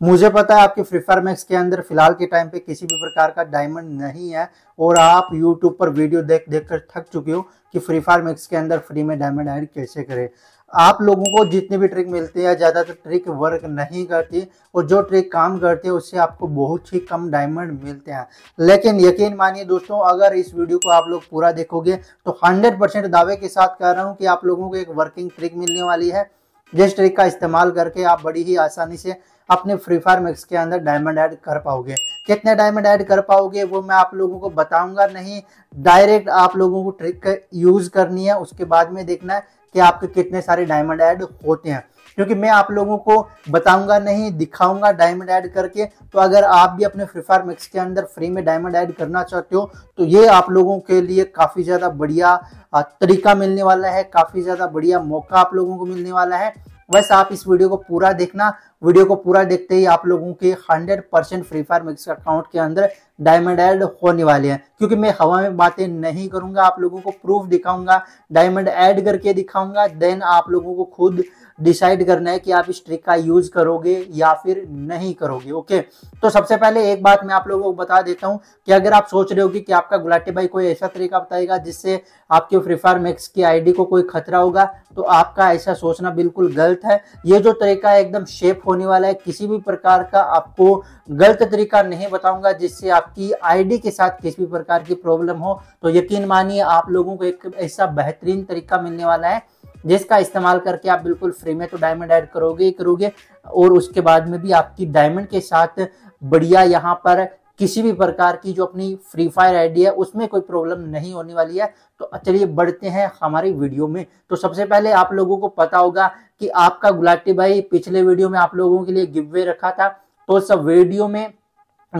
मुझे पता है आपके फ्री फायर मैक्स के अंदर फ़िलहाल के टाइम पे किसी भी प्रकार का डायमंड नहीं है और आप यूट्यूब पर वीडियो देख देख कर थक चुके हो कि फ्री फायर मैक्स के अंदर फ्री में डायमंड ऐड कैसे करें। आप लोगों को जितने भी ट्रिक मिलते हैं, ज़्यादातर ट्रिक वर्क नहीं करती और जो ट्रिक काम करती है, उससे आपको बहुत ही कम डायमंड मिलते हैं। लेकिन यकीन मानिए दोस्तों, अगर इस वीडियो को आप लोग पूरा देखोगे तो 100 परसेंट दावे के साथ कह रहा हूँ कि आप लोगों को एक वर्किंग ट्रिक मिलने वाली है। जिस ट्रिक का इस्तेमाल करके आप बड़ी ही आसानी से अपने फ्री फायर मिक्स के अंदर डायमंड ऐड कर पाओगे। कितने डायमंड ऐड कर पाओगे वो मैं आप लोगों को बताऊँगा नहीं। डायरेक्ट आप लोगों को ट्रिक यूज़ करनी है, उसके बाद में देखना है कि आपके कितने सारे डायमंड ऐड होते हैं। क्योंकि मैं आप लोगों को बताऊँगा नहीं, दिखाऊँगा डायमंड ऐड करके। तो अगर आप भी अपने फ्री फायर मिक्स के अंदर फ्री में डायमंड ऐड करना चाहते हो तो ये आप लोगों के लिए काफ़ी ज़्यादा बढ़िया तरीका मिलने वाला है, काफ़ी ज़्यादा बढ़िया मौका आप लोगों को मिलने वाला है। बस आप इस वीडियो को पूरा देखना। वीडियो को पूरा देखते ही आप लोगों के 100 percent Free Fire Max account के अंदर डायमंड ऐड होने वाले हैं। क्योंकि मैं हवा में बातें नहीं करूँगा, आप लोगों को प्रूफ दिखाऊँगा, डायमंड ऐड करके दिखाऊँगा, देन आप लोगों को खुद डिसाइड करना है कि आप इस ट्रिक का यूज़ करोगे या फिर नहीं करोगे, ओके? तो सबसे पहले एक बात मैं आप लोगों को बता देता हूँ कि अगर आप सोच रहे हो कि आपका गुलाटी भाई कोई ऐसा तरीका बताएगा जिससे आपके फ्री फायर मैक्स की आईडी को कोई खतरा होगा तो आपका ऐसा सोचना बिल्कुल गलत है। ये जो तरीका है एकदम शेप होने वाला है, किसी भी प्रकार का आपको गलत तरीका नहीं बताऊँगा जिससे आपकी आईडी के साथ किसी भी प्रकार की प्रॉब्लम हो तो यकीन मानिए आप लोगों को एक ऐसा बेहतरीन तरीका मिलने वाला है, जिसका इस्तेमाल करके आप बिल्कुल फ्री में तो डायमंड ऐड करोगे ही करोगे, और उसके बाद में भी आपकी डायमंड के साथ बढ़िया यहाँ पर किसी भी प्रकार की जो अपनी फ्री फायर आईडी है, उसमें कोई प्रॉब्लम नहीं होने वाली है। तो चलिए बढ़ते हैं हमारी वीडियो में। तो सबसे पहले आप लोगों को पता होगा कि आपका गुलाटी भाई पिछले वीडियो में आप लोगों के लिए गिव रखा था तो सब वीडियो में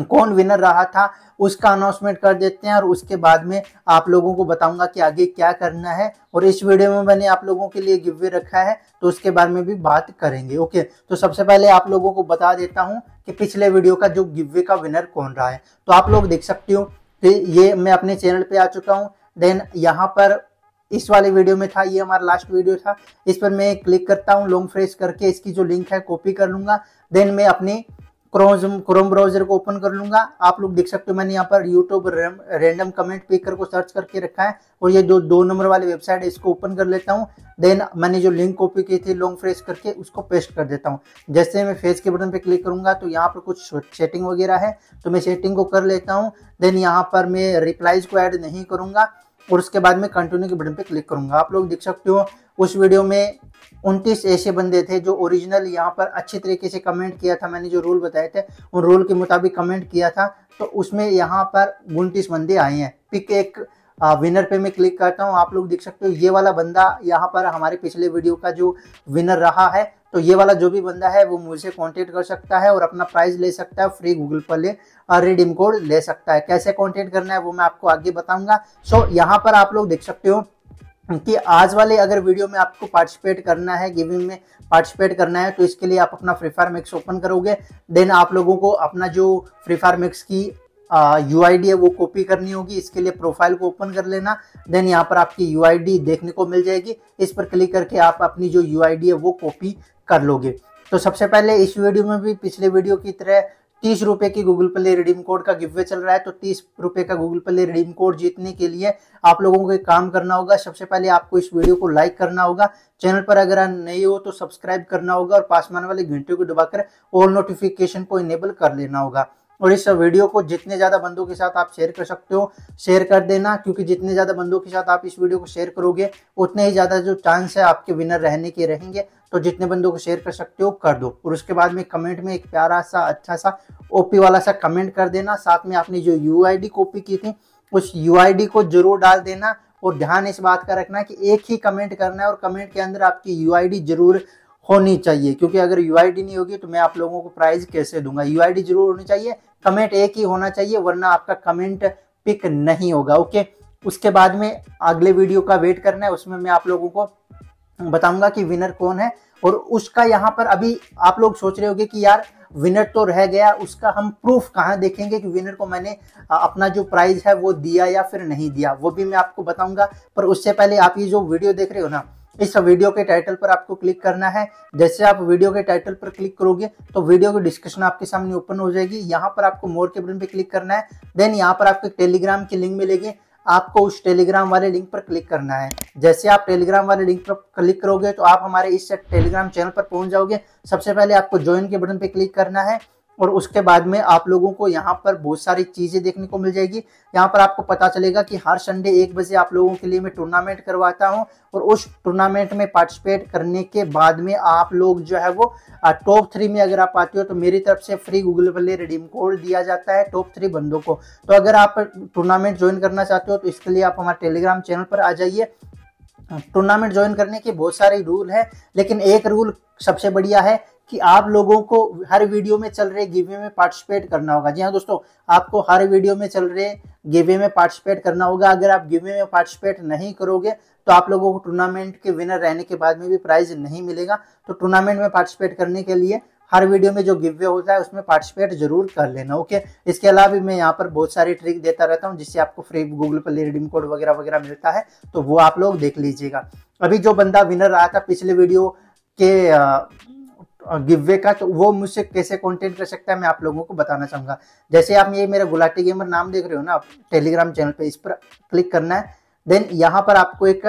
कौन विनर रहा था, उसका अनाउंसमेंट कर देते हैं और उसके बाद में आप लोगों को बताऊँगा कि आगे क्या करना है। और इस वीडियो में मैंने आप लोगों के लिए गिवे रखा है तो उसके बारे में भी बात करेंगे। ओके तो सबसे पहले आप लोगों को बता देता हूँ कि पिछले वीडियो का जो गिवे का विनर कौन रहा है। तो आप लोग देख सकते हो कि ये मैं अपने चैनल पर आ चुका हूँ। देन यहाँ पर इस वाले वीडियो में था, ये हमारा लास्ट वीडियो था। इस पर मैं क्लिक करता हूँ लॉन्ग फ्रेश करके इसकी जो लिंक है कॉपी कर लूँगा। देन मैं अपनी क्रोम क्रोम ब्राउज़र को ओपन कर लूँगा। आप लोग देख सकते हो मैंने यहाँ पर यूट्यूब रैंडम कमेंट पिकर को सर्च करके रखा है और ये जो दो नंबर वाली वेबसाइट है, इसको ओपन कर लेता हूँ। देन मैंने जो लिंक कॉपी की थी लॉन्ग फ्रेश करके उसको पेस्ट कर देता हूँ। जैसे मैं फेस के बटन पे क्लिक करूँगा तो यहाँ पर कुछ सेटिंग वगैरह है तो मैं सेटिंग को कर लेता हूँ। देन यहाँ पर मैं रिप्लाईज को ऐड नहीं करूँगा और उसके बाद में कंटिन्यू के बटन पे क्लिक करूँगा। आप लोग देख सकते हो उस वीडियो में उनतीस ऐसे बंदे थे जो ओरिजिनल यहाँ पर अच्छे तरीके से कमेंट किया था। मैंने जो रूल बताए थे, उन रूल के मुताबिक कमेंट किया था। तो उसमें यहाँ पर उनतीस बंदे आए हैं। पिक एक विनर पे मैं क्लिक करता हूँ। आप लोग देख सकते हो, ये वाला बंदा यहाँ पर हमारे पिछले वीडियो का जो विनर रहा है तो ये वाला जो भी बंदा है, वो मुझसे कांटेक्ट कर सकता है और अपना प्राइज ले सकता है फ्री गूगल पर ले रिडीम कोड ले सकता है। कैसे कांटेक्ट करना है, वो मैं आपको आगे बताऊँगा। सो यहाँ पर आप लोग देख सकते हो कि आज वाले अगर वीडियो में आपको पार्टिसिपेट करना है गिविंग में पार्टिसिपेट करना है तो इसके लिए आप अपना फ्री फायर मिक्स ओपन करोगे। देन आप लोगों को अपना जो फ्री फायर मिक्स की यू आई डी है, वो कॉपी करनी होगी। इसके लिए प्रोफ़ाइल को ओपन कर लेना। देन यहाँ पर आपकी यू आई डी देखने को मिल जाएगी। इस पर क्लिक करके आप अपनी जो यू आई डी है, वो कॉपी कर लोगे। तो सबसे पहले इस वीडियो में भी, पिछले वीडियो की तरह तीस रुपए की गूगल प्ले रिडीम कोड का गिफ्ट चल रहा है तो तीस रुपए का गूगल प्ले रिडीम कोड जीतने के लिए आप लोगों को काम करना होगा। सबसे पहले आपको इस वीडियो को लाइक करना होगा। चैनल पर अगर नहीं हो तो सब्सक्राइब करना होगा और पास में वाले घंटे को दबाकर ऑल नोटिफिकेशन को इनेबल कर लेना होगा। और इस वीडियो को जितने ज़्यादा बंदों के साथ आप शेयर कर सकते हो शेयर कर देना, क्योंकि जितने ज़्यादा बंदों के साथ आप इस वीडियो को शेयर करोगे, उतने ही ज़्यादा जो चांस है आपके विनर रहने के रहेंगे। तो जितने बंदों को शेयर कर सकते हो, कर दो। और उसके बाद में कमेंट में एक प्यारा सा अच्छा सा ओपी वाला सा कमेंट कर देना। साथ में आपने जो यूआईडी कॉपी की थी, उस यूआईडी को ज़रूर डाल देना। और ध्यान इस बात का रखना कि एक ही कमेंट करना है और कमेंट के अंदर आपकी यूआईडी ज़रूर होनी चाहिए, क्योंकि अगर यूआईडी नहीं होगी तो मैं आप लोगों को प्राइज कैसे दूँगा? यूआईडी ज़रूर होनी चाहिए कमेंट एक ही होना चाहिए, वरना आपका कमेंट पिक नहीं होगा ओके उसके बाद में अगले वीडियो का वेट करना है, उसमें मैं आप लोगों को बताऊँगा कि विनर कौन है, और उसका यहाँ पर अभी आप लोग सोच रहे होंगे कि यार विनर तो रह गया, उसका हम प्रूफ कहाँ देखेंगे कि विनर को मैंने अपना जो प्राइज है वो दिया या फिर नहीं दिया, वो भी मैं आपको बताऊँगा। पर उससे पहले आप ये जो वीडियो देख रहे हो ना इस वीडियो के टाइटल पर आपको क्लिक करना है। जैसे आप वीडियो के टाइटल पर क्लिक करोगे तो वीडियो की डिस्क्रिप्शन आपके सामने ओपन हो जाएगी। यहाँ पर आपको मोर के बटन पे क्लिक करना है। देन यहाँ पर आपको टेलीग्राम की लिंक मिलेगी। आपको उस टेलीग्राम वाले लिंक पर क्लिक करना है। जैसे आप टेलीग्राम वाले लिंक पर क्लिक करोगे तो आप हमारे इस टेलीग्राम चैनल पर पहुँच जाओगे। सबसे पहले आपको ज्वाइन के बटन पर क्लिक करना है। और उसके बाद में आप लोगों को यहाँ पर बहुत सारी चीज़ें देखने को मिल जाएगी। यहाँ पर आपको पता चलेगा कि हर संडे एक बजे आप लोगों के लिए मैं टूर्नामेंट करवाता हूँ और उस टूर्नामेंट में पार्टिसिपेट करने के बाद में आप लोग जो है वो टॉप थ्री में अगर आप आते हो तो मेरी तरफ़ से free Google Play redeem code दिया जाता है टॉप थ्री बंदों को। तो अगर आप टूर्नामेंट ज्वाइन करना चाहते हो तो इसके लिए आप हमारे टेलीग्राम चैनल पर आ जाइए। टूर्नामेंट ज्वाइन करने के बहुत सारे रूल है, लेकिन एक रूल सबसे बढ़िया है कि आप लोगों को हर वीडियो में चल रहे गिवे में पार्टिसिपेट करना होगा। जी हाँ दोस्तों, आपको हर वीडियो में चल रहे गिवे में पार्टिसिपेट करना होगा। अगर आप गिवे में पार्टिसिपेट नहीं करोगे तो आप लोगों को टूर्नामेंट के विनर रहने के बाद में भी प्राइज नहीं मिलेगा। तो टूर्नामेंट में पार्टिसिपेट करने के लिए हर वीडियो में जो गिवे होता है, उसमें पार्टिसिपेट ज़रूर कर लेना ओके इसके अलावा भी मैं यहाँ पर बहुत सारी ट्रिक देता रहता हूँ, जिससे आपको फ्री गूगल पर रिडीम कोड वगैरह वगैरह मिलता है तो वो आप लोग देख लीजिएगा। अभी जो बंदा विनर रहा था पिछले वीडियो के गिवे का तो वो मुझसे कैसे कॉन्टेंट कर सकता है, मैं आप लोगों को बताना चाहूँगा। जैसे आप ये मेरा गुलाटी गेमर नाम देख रहे हो ना टेलीग्राम चैनल पे इस पर क्लिक करना है देन यहाँ पर आपको एक,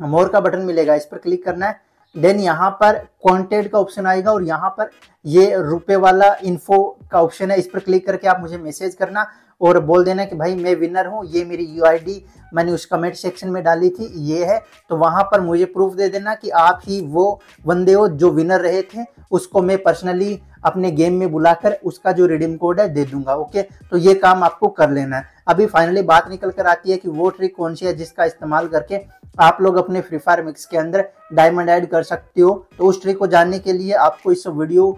मोर का बटन मिलेगा, इस पर क्लिक करना है देन यहाँ पर कॉन्टेंट का ऑप्शन आएगा और यहाँ पर ये रुपए वाला इन्फो का ऑप्शन है। इस पर क्लिक करके आप मुझे मैसेज करना और बोल देना कि भाई मैं विनर हूँ, ये मेरी यूआईडी मैंने उस कमेंट सेक्शन में डाली थी, ये है। तो वहाँ पर मुझे प्रूफ दे देना कि आप ही वो बंदे हो जो विनर रहे थे, उसको मैं पर्सनली अपने गेम में बुलाकर उसका जो रिडीम कोड है दे दूँगा ओके तो ये काम आपको कर लेना है। अभी फाइनली बात निकल कर आती है कि वो ट्रिक कौन सी है जिसका इस्तेमाल करके आप लोग अपने फ्री फायर मिक्स के अंदर डायमंड ऐड कर सकते हो। तो उस ट्रिक को जानने के लिए आपको इस वीडियो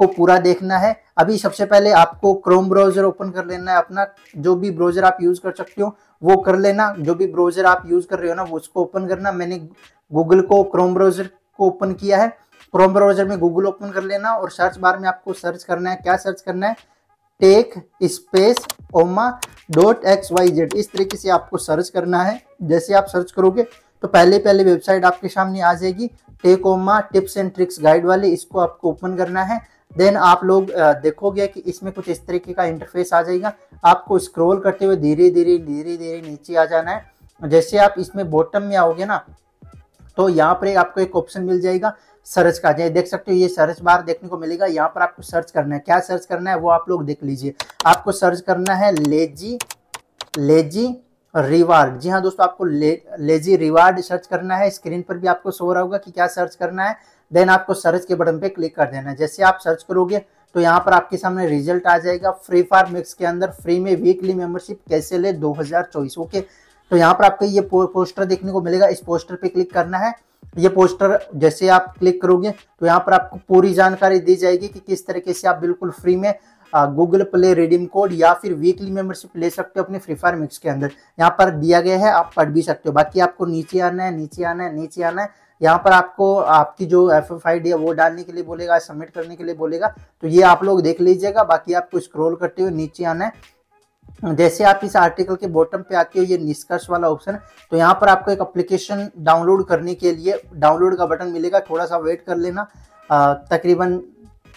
को पूरा देखना है। अभी सबसे पहले आपको क्रोम ब्राउज़र ओपन कर लेना है अपना। जो भी ब्राउज़र आप यूज़ कर सकते हो, वो कर लेना। जो भी ब्राउज़र आप यूज़ कर रहे हो ना, वो उसको ओपन करना। मैंने गूगल को क्रोम ब्राउज़र को ओपन किया है। क्रोम ब्राउज़र में गूगल ओपन कर लेना और सर्च बार में आपको सर्च करना है, क्या सर्च करना है? टेक स्पेस ओमा डॉट एक्स वाई जेड इस तरीके से आपको सर्च करना है। जैसे आप सर्च करोगे तो पहले पहले वेबसाइट आपके सामने आ जाएगी। टेक ओमा टिप्स एंड ट्रिक्स गाइड वाली, इसको आपको ओपन करना है। देन आप लोग देखोगे कि इसमें कुछ इस तरीके का इंटरफेस आ जाएगा। आपको स्क्रॉल करते हुए धीरे धीरे धीरे धीरे नीचे आ जाना है। जैसे आप इसमें बॉटम में आओगे ना तो यहाँ पर आपको एक ऑप्शन मिल जाएगा। सर्च का जाए। देख सकते हो ये सर्च बार देखने को मिलेगा। यहाँ पर आपको सर्च करना है। क्या सर्च करना है वो आप लोग देख लीजिए। आपको सर्च करना है लेजी लेजी रिवार्ड। जी हाँ दोस्तों आपको ले, लेजी रिवार्ड सर्च करना है। स्क्रीन पर भी आपको शो रहा होगा कि क्या सर्च करना है। देन आपको सर्च के बटन पे क्लिक कर देना है। जैसे आप सर्च करोगे तो यहाँ पर आपके सामने रिज़ल्ट आ जाएगा। फ्री फायर मिक्स के अंदर फ्री में वीकली मेंबरशिप कैसे ले? 2024 ओके तो यहाँ पर आपको ये पोस्टर देखने को मिलेगा। इस पोस्टर पे क्लिक करना है। ये पोस्टर जैसे आप क्लिक करोगे तो यहाँ पर आपको पूरी जानकारी दी जाएगी कि किस तरीके से आप बिल्कुल फ्री में गूगल प्ले रिडीम कोड या फिर वीकली मेंबरशिप ले सकते हो अपने फ्री फायर मिक्स के अंदर। यहाँ पर दिया गया है, आप पढ़ भी सकते हो। बाकी आपको नीचे आना है, नीचे आना है, नीचे आना है। यहाँ पर आपको, आपकी जो एफ़ एफ़ आई डी है, वो डालने के लिए बोलेगा सबमिट करने के लिए बोलेगा। तो ये आप लोग देख लीजिएगा, बाकी आपको स्क्रॉल करते हुए नीचे आना है। जैसे आप इस आर्टिकल के बॉटम पे आते हो ये निष्कर्ष वाला ऑप्शन तो यहाँ पर आपको एक एप्लीकेशन डाउनलोड करने के लिए डाउनलोड का बटन मिलेगा। थोड़ा सा वेट कर लेना। तकरीबन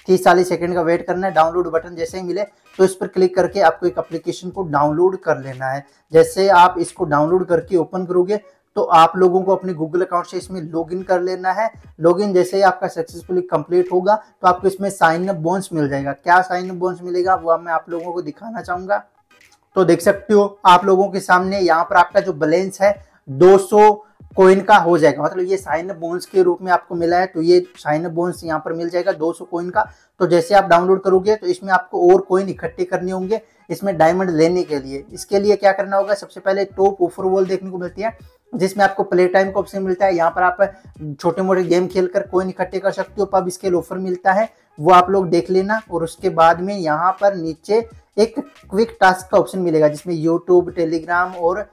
तीस चालीस सेकेंड का वेट करना है। डाउनलोड बटन जैसे ही मिले तो इस पर क्लिक करके आपको एक एप्लीकेशन को डाउनलोड कर लेना है। जैसे आप इसको डाउनलोड करके ओपन करोगे तो आप लोगों को अपने गूगल अकाउंट से इसमें लॉगिन कर लेना है। लॉगिन जैसे ही आपका सक्सेसफुली कंप्लीट होगा तो आपको इसमें साइन अप बोनस मिल जाएगा। क्या साइन अप बोनस मिलेगा, वो मैं आप लोगों को दिखाना चाहूँगा। तो देख सकते हो आप लोगों के सामने यहाँ पर आपका जो बैलेंस है 200 कोइन का हो जाएगा। मतलब ये साइन बोन्स के रूप में आपको मिला है तो ये साइन बोन्स यहाँ पर मिल जाएगा 200 कोइन का। तो जैसे आप डाउनलोड करोगे तो इसमें आपको और कोइन इकट्ठे करने होंगे, इसमें डायमंड लेने के लिए। इसके लिए क्या करना होगा, सबसे पहले टॉप ऑफ़र वॉल देखने को मिलती है, जिसमें आपको प्ले टाइम का ऑप्शन मिलता है। यहाँ पर आप छोटे मोटे गेम खेलकर कोइन इकट्ठे कर सकते हो पब इसके ऑफ़र मिलता है, वो आप लोग देख लेना। और उसके बाद में यहाँ पर नीचे एक क्विक टास्क का ऑप्शन मिलेगा, जिसमें यूट्यूब टेलीग्राम और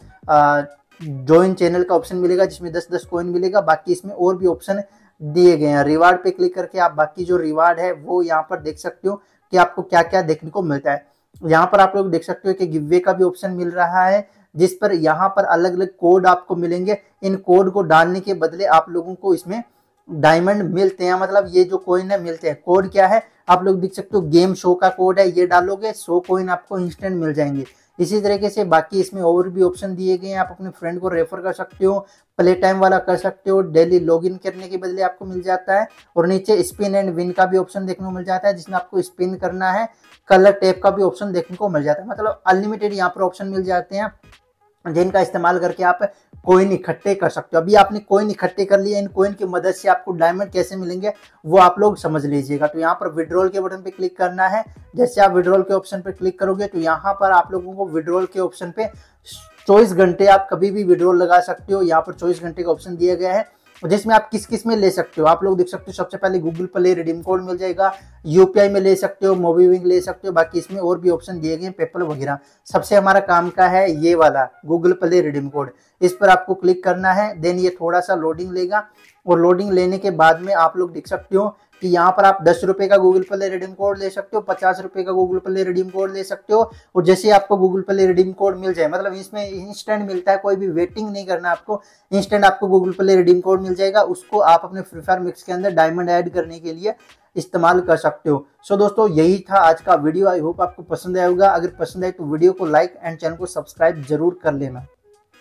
ज्वाइन चैनल का ऑप्शन मिलेगा, जिसमें दस दस कॉइन मिलेगा। बाकी इसमें और भी ऑप्शन दिए गए हैं। रिवार्ड पे क्लिक करके आप बाकी जो रिवार्ड है, वो यहाँ पर देख सकते हो कि आपको क्या क्या देखने को मिलता है। यहाँ पर आप लोग देख सकते हो कि गिवे का भी ऑप्शन मिल रहा है, जिस पर यहाँ पर अलग अलग कोड आपको मिलेंगे। इन कोड को डालने के बदले आप लोगों को इसमें डायमंड मिलते हैं मतलब ये जो कोइन है मिलते हैं। कोड क्या है? आप लोग देख सकते हो गेम शो का कोड है, ये डालोगे, सो कोइन आपको इंस्टेंट मिल जाएँगे। इसी तरीके से बाकी इसमें और भी ऑप्शन दिए गए हैं, आप अपने फ्रेंड को रेफर कर सकते हो प्ले टाइम वाला कर सकते हो डेली लॉगिन करने के बदले आपको मिल जाता है। और नीचे स्पिन एंड विन का भी ऑप्शन देखने को मिल जाता है, जिसमें आपको स्पिन करना है कलर टेप का भी ऑप्शन देखने को मिल जाता है। मतलब अनलिमिटेड यहाँ पर ऑप्शन मिल जाते हैं। जिनका इस्तेमाल करके आप कोइन इकट्ठे कर सकते हो। अभी आपने कोइन इकट्ठे कर लिए इन कोइन की मदद से आपको डायमंड कैसे मिलेंगे, वो आप लोग समझ लीजिएगा। तो यहाँ पर विड्रॉल के बटन पे क्लिक करना है। जैसे आप विड्रॉल के ऑप्शन पे क्लिक करोगे तो यहाँ पर आप लोगों को विड्रॉल के ऑप्शन पे चौबीस घंटे आप कभी भी विड्रॉल लगा सकते हो। यहाँ पर चौबीस घंटे का ऑप्शन दिया गया है। जिसमें आप किस किसमें ले सकते हो? आप लोग देख सकते हो, सबसे पहले गूगल प्ले रिडीम कोड मिल जाएगा। यूपीआई में ले सकते हो मोबीविंग ले सकते हो, बाकी इसमें और भी ऑप्शन दिए गए पेपल वगैरह। सबसे हमारा काम का है ये वाला गूगल प्ले रिडीम कोड इस पर आपको क्लिक करना है देन ये थोड़ा सा लोडिंग लेगा। और लोडिंग लेने के बाद में आप लोग देख सकते हो कि यहाँ पर आप दस रुपए का गूगल प्ले रिडीम कोड ले सकते हो पचास रुपए का गूगल प्ले रिडीम कोड ले सकते हो और जैसे आपको गूगल प्ले रिडीम कोड मिल जाए मतलब इसमें इंस्टेंट मिलता है कोई भी वेटिंग नहीं करना आपको इंस्टेंट आपको गूगल प्ले रिडीम कोड मिल जाएगा उसको आप अपने फ्री फायर मिक्स के अंदर डायमंड ऐड करने के लिए इस्तेमाल कर सकते हो। सो so, दोस्तों यही था आज का वीडियो आई होप आपको पसंद आएगा अगर पसंद आए तो वीडियो को लाइक एंड चैनल को सब्सक्राइब ज़रूर कर लेना।